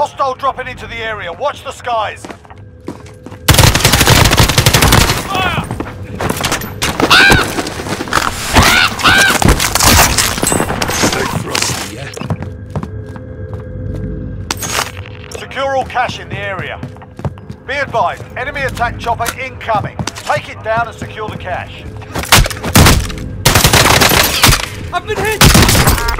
Hostile dropping into the area. Watch the skies. Secure all cash in the area. Be advised, enemy attack chopper incoming. Take it down and secure the cash. I've been hit!